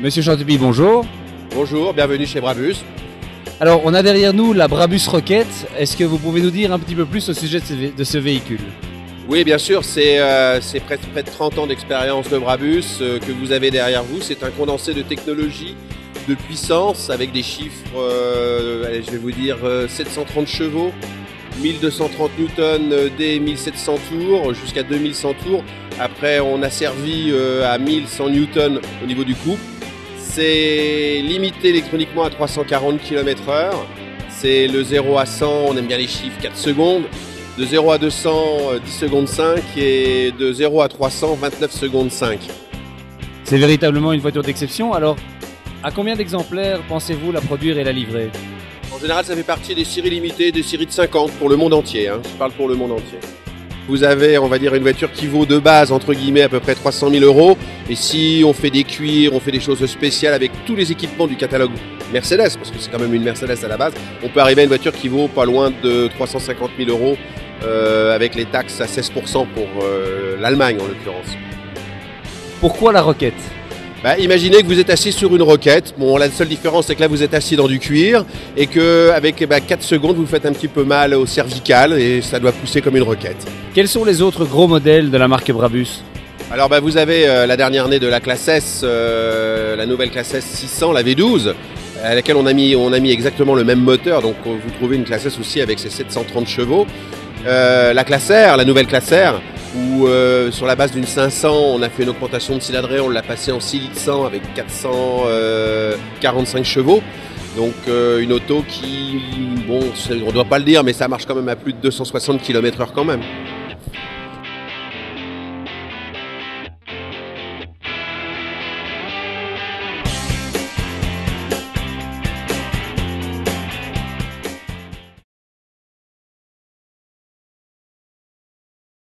Monsieur Chantepie, bonjour. Bonjour, bienvenue chez Brabus. Alors, on a derrière nous la Brabus Rocket. Est-ce que vous pouvez nous dire un petit peu plus au sujet de ce, vé- de ce véhicule? Oui, bien sûr, c'est euh, près, près de 30 ans d'expérience de Brabus euh, que vous avez derrière vous. C'est un condensé de technologie, de puissance, avec des chiffres, euh, allez, je vais vous dire, euh, 730 chevaux, 1230 newtons dès 1700 tours, jusqu'à 2100 tours. Après, on a servi à 1100 newtons au niveau du couple. C'est limité électroniquement à 340 km/h. C'est le 0 à 100, on aime bien les chiffres, 4 secondes. De 0 à 200, euh, 10 secondes 5. Et de 0 à 300, 29 secondes 5. C'est véritablement une voiture d'exception. Alors, à combien d'exemplaires pensez-vous la produire et la livrer? En général, ça fait partie des séries limitées, des séries de 50 pour le monde entier. hein. Je parle pour le monde entier. Vous avez, on va dire, une voiture qui vaut de base, entre guillemets, à peu près 300 000 euros. Et si on fait des cuirs, on fait des choses spéciales avec tous les équipements du catalogue Mercedes, parce que c'est quand même une Mercedes à la base, on peut arriver à une voiture qui vaut pas loin de 350 000 euros, euh, avec les taxes à 16% pour euh, l'Allemagne en l'occurrence. Pourquoi la Rocket Bah, imaginez que vous êtes assis sur une roquette. Bon, la seule différence, c'est que là, vous êtes assis dans du cuir et que avec 4 secondes, vous faites un petit peu mal au cervical et ça doit pousser comme une roquette. Quels sont les autres gros modèles de la marque Brabus? Alors, bah, vous avez euh, la dernière née de la classe S, euh, la nouvelle classe S 600, la V12, à laquelle on a mis, on a mis exactement le même moteur. Donc, vous trouvez une classe S aussi avec ses 730 chevaux. Euh, la classe R, la nouvelle classe R, où euh, sur la base d'une 500, on a fait une augmentation de cylindrée, on l'a passé en 6 litres 100 avec 445 chevaux. Donc euh, une auto qui, bon, on ne doit pas le dire, mais ça marche quand même à plus de 260 km/h quand même.